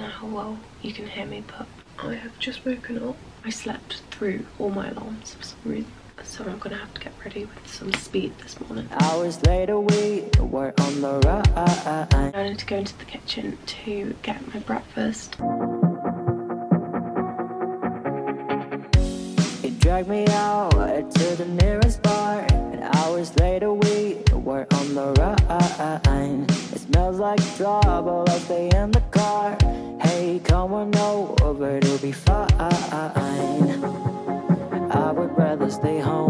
don't know how well you can hear me, but I have just woken up. I slept through all my alarms for some reason. So I'm gonna have to get ready with some speed this morning. Hours later, we were on the run. I need to go into the kitchen to get my breakfast. He dragged me out to the nearest bar. And hours later, we were on the run. Smells like trouble, I'll stay in the car. Hey, come on over, it'll be fine. I would rather stay home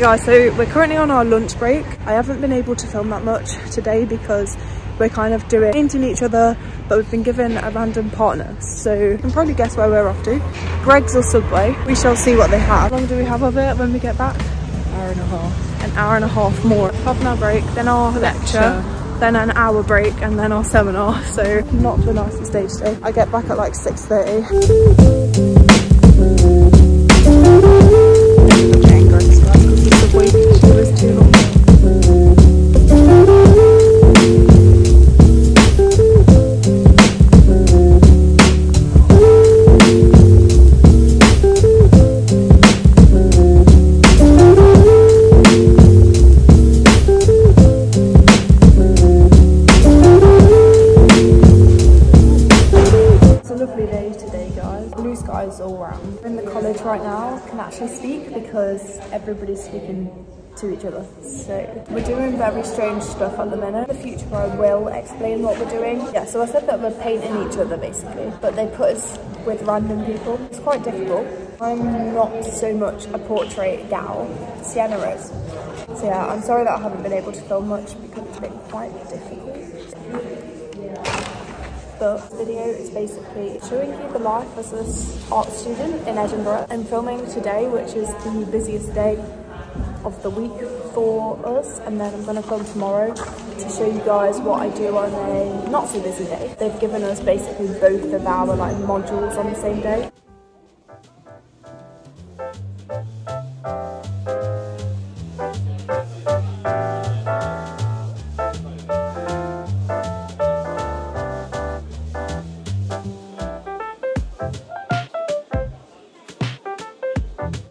guys, so we're currently on our lunch break. I haven't been able to film that much today because we're kind of doing painting each other, but we've been given a random partner. So you can probably guess where we're off to. Greggs or Subway. We shall see what they have. How long do we have of it when we get back? An Hour and a half. An hour and a half more. Half an hour break, then our lecture, Lecture. then an hour break, and then our seminar. So not the nicest day today. I get back at like 6.30. Blue skies all around. We're in the college right now. Can actually speak because everybody's speaking to each other. So we're doing very strange stuff at the minute. In the future, I will explain what we're doing. Yeah, so I said that we're painting each other basically, but they put us with random people. It's quite difficult. I'm not so much a portrait gal. Sienna is. So yeah, I'm sorry that I haven't been able to film much because it's been quite difficult but the video is basically showing you the life as an art student in Edinburgh. I'm filming today, which is the busiest day of the week for us, and then I'm going to film tomorrow to show you guys what I do on a not so busy day. They've given us basically both of our like modules on the same day.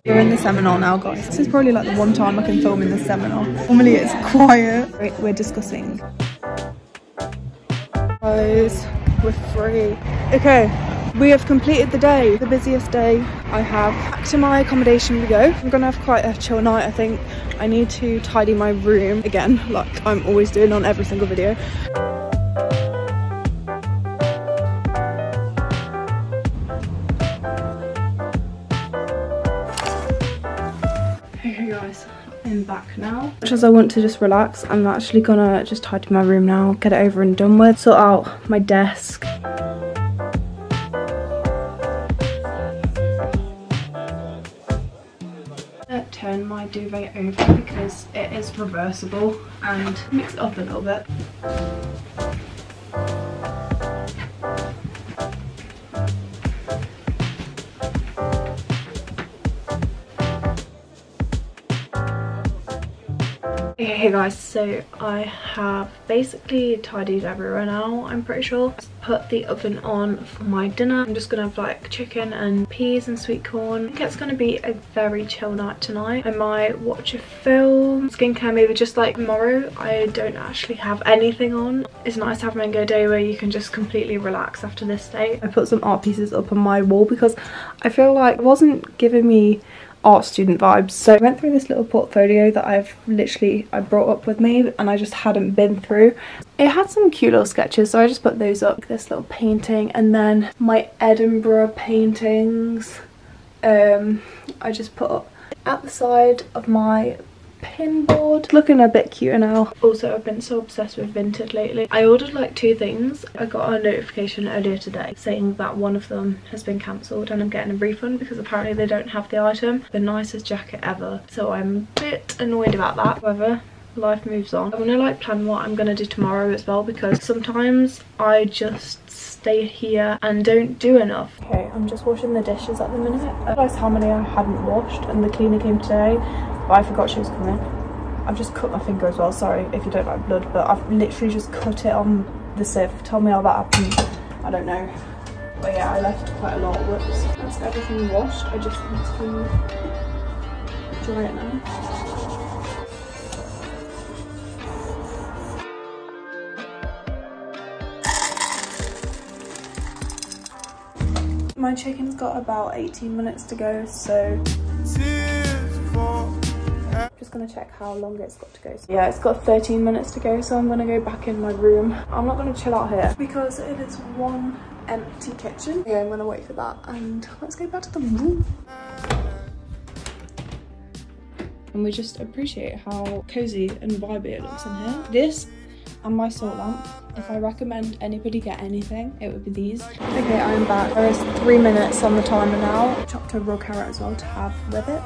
We're in the seminar now, guys. This is probably like the one time I can film in the seminar. Normally it's quiet. We're- discussing. Guys, we're free. Okay, we have completed the day. The busiest day I have. Back to my accommodation we go. I'm gonna have quite a chill night, I think. I need to tidy my room again, like I'm always doing on every single video. Much as I want to just relax, I'm actually gonna just tidy my room now, get it over and done with, sort out my desk. Turn my duvet over because it is reversible and mix it up a little bit. Hey guys, so I have basically tidied everywhere now, I'm pretty sure. Put the oven on for my dinner. I'm just gonna have like chicken and peas and sweet corn. I think it's gonna be a very chill night tonight. I might watch a film, skincare maybe just like tomorrow. I don't actually have anything on. It's nice to have a day where you can just completely relax after this day. I put some art pieces up on my wall because I feel like it wasn't giving me art student vibes. So I went through this little portfolio that I've literally I brought up with me and I just hadn't been through. It had some cute little sketches so I just put those up. This little painting and then my Edinburgh paintings um I just put up. At the side of my pin board. Looking a bit cuter now. Also, I've been so obsessed with Vinted lately. I ordered like two things. I got a notification earlier today saying that one of them has been cancelled and I'm getting a refund because apparently they don't have the item. The nicest jacket ever. So I'm a bit annoyed about that. However, life moves on. I want to like plan what I'm going to do tomorrow as well because sometimes I just stay here and don't do enough. Okay, I'm just washing the dishes at the minute. I realised how many I hadn't washed and the cleaner came today but I forgot she was coming. I've just cut my finger as well, sorry if you don't like blood but I've literally just cut it on the sieve. Tell me how that happened. I don't know. But yeah, I left quite a lot. Whoops. That's everything washed. I just need to dry it now. My chicken's got about 18 minutes to go, so just gonna check how long it's got to go. So yeah, it's got 13 minutes to go, so I'm gonna go back in my room. I'm not gonna chill out here because it is one empty kitchen. Yeah, I'm gonna wait for that and let's go back to the room. And we just appreciate how cozy and vibey it looks in here. This and my salt lamp. If I recommend anybody get anything, it would be these. Okay, I'm back. There is three minutes on the timer now. Chopped a raw carrot as well to have with it.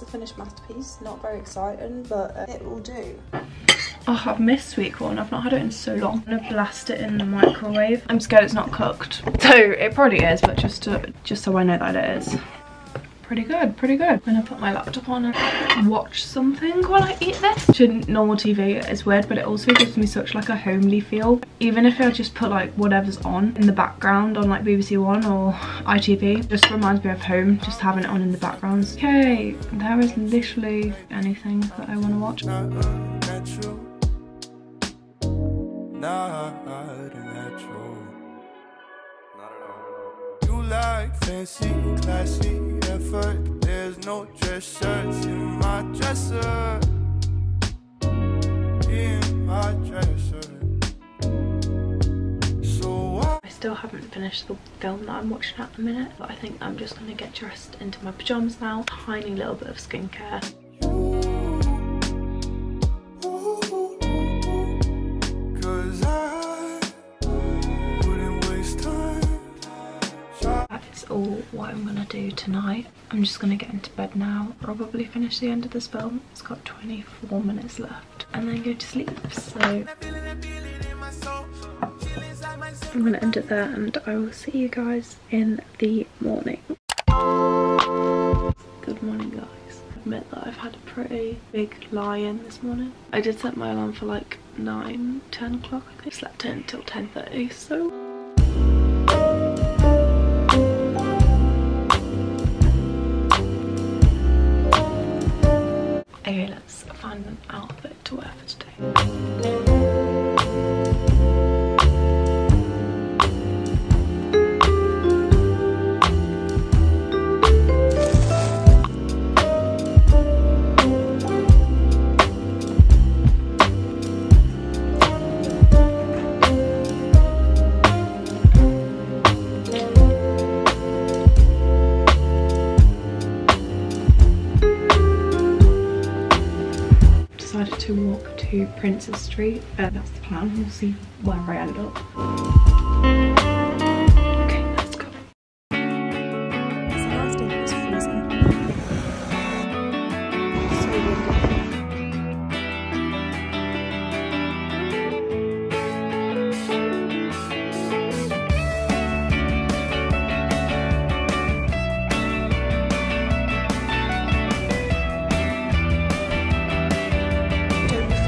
The finished masterpiece. Not very exciting, but uh, it will do. Oh, I've missed sweet corn. I've not had it in so long. I'm gonna blast it in the microwave. I'm scared it's not cooked. So it probably is, but just to, just so I know that it is. Pretty good, pretty good. I'm gonna put my laptop on and watch something while I eat this. To normal TV is weird, but it also gives me such like a homely feel. Even if I just put like whatever's on in the background on like BBC One or ITV, just reminds me of home, just having it on in the background. Okay, there is literally anything that I wanna watch. Not natural. Not at all. You like fancy, classy effort. There's no dress shirts in my dresser. In my dresser. So I still haven't finished the film that I'm watching at the minute, but I think I'm just gonna get dressed into my pajamas now. Tiny little bit of skincare. Do tonight. I'm just gonna get into bed now, probably finish the end of this film. It's got 24 minutes left and then go to sleep. So I'm gonna end it there and I will see you guys in the morning. Good morning guys. I admit that I've had a pretty big lie-in this morning. I did set my alarm for like 9, 10 o'clock I think. Slept in until 10.30 so Okay, let's find an outfit to wear for today. Princes Street. Uh, that's the plan. We'll see where I end up.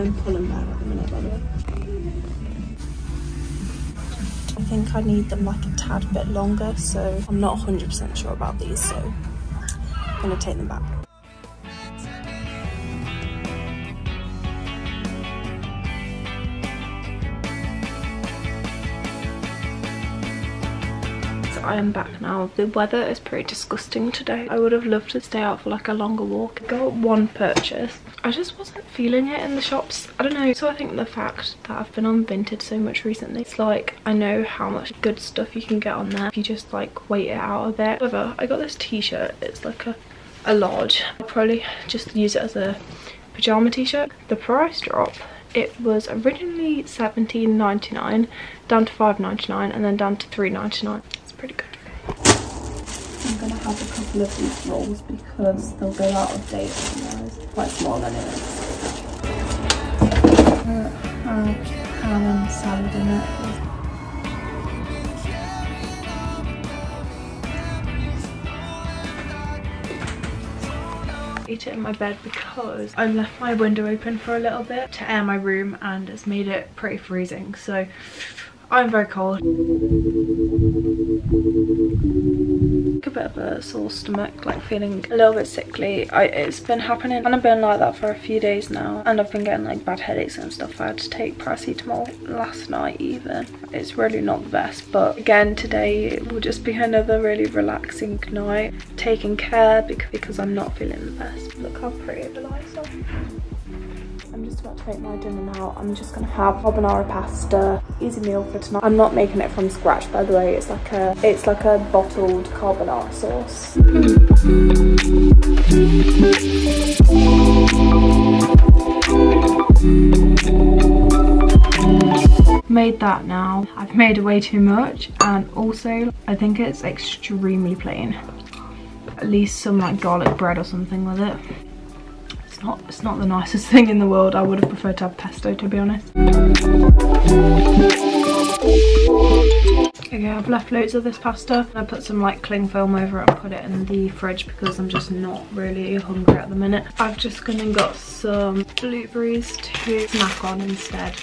I'm at the minute, by the way. I think I need them like a tad bit longer, so I'm not 100% sure about these, so I'm gonna take them back. I am back now. The weather is pretty disgusting today. I would have loved to stay out for like a longer walk. Got one purchase. I just wasn't feeling it in the shops. I don't know. So I think the fact that I've been on Vinted so much recently, it's like I know how much good stuff you can get on there if you just like wait it out a bit. However, I got this t-shirt. It's like a, a large. I'll probably just use it as a pajama t-shirt. The price drop it was originally 17.99 down to 5.99 and then down to 3.99 pretty good. I'm gonna have a couple of these rolls because they'll go out of date otherwise. Quite small anyway. Uh, have ham and salad in it. eat it in my bed because I left my window open for a little bit to air my room and it's made it pretty freezing so I'm very cold. A bit of a sore stomach, like feeling a little bit sickly. I, it's been happening and I've been like that for a few days now and I've been getting like bad headaches and stuff. I had to take paracetamol last night even. It's really not the best but again today will just be another really relaxing night. Taking care because I'm not feeling the best. Look how pretty the lights are. Just about to make my dinner now. I'm just gonna have carbonara pasta, easy meal for tonight. I'm not making it from scratch, by the way. It's like a, it's like a bottled carbonara sauce. Made that now. I've made way too much, and also I think it's extremely plain. At least some like garlic bread or something with it not it's not the nicest thing in the world. I would have preferred to have pesto to be honest. Okay, I've left loads of this pasta. I put some like cling film over it and put it in the fridge because I'm just not really hungry at the minute. I've just gone and got some blueberries to snack on instead.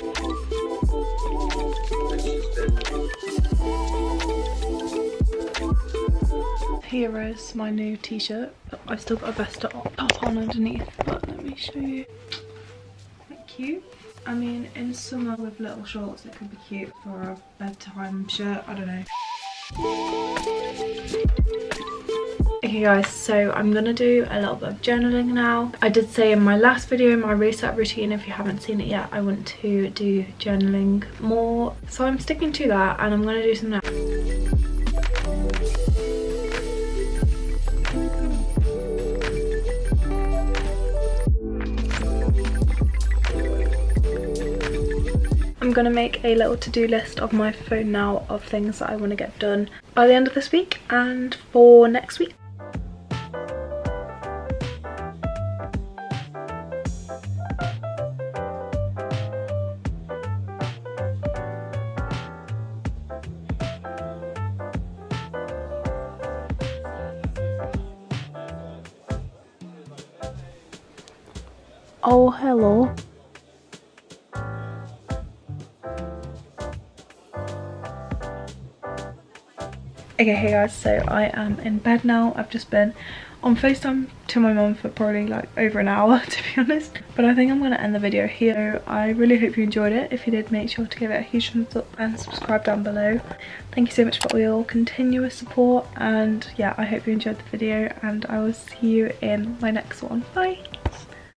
Heroes, my new t-shirt. I've still got a vest top on underneath, but let me show you. Quite cute. I mean, in summer with little shorts, it could be cute for a bedtime shirt. I don't know. Okay guys, so I'm gonna do a little bit of journaling now. I did say in my last video, my reset routine, if you haven't seen it yet, I want to do journaling more. So I'm sticking to that and I'm gonna do some now. I'm to make a little to-do list of my phone now of things that I want to get done by the end of this week and for next week. Oh, hello. Okay, hey guys, so I am in bed now. I've just been on FaceTime to my mum for probably like over an hour to be honest. But I think I'm going to end the video here. I really hope you enjoyed it. If you did, make sure to give it a huge thumbs up and subscribe down below. Thank you so much for all your continuous support. And yeah, I hope you enjoyed the video and I will see you in my next one. Bye!